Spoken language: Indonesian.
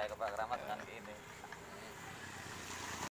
lurai kebak keramat dengan ini.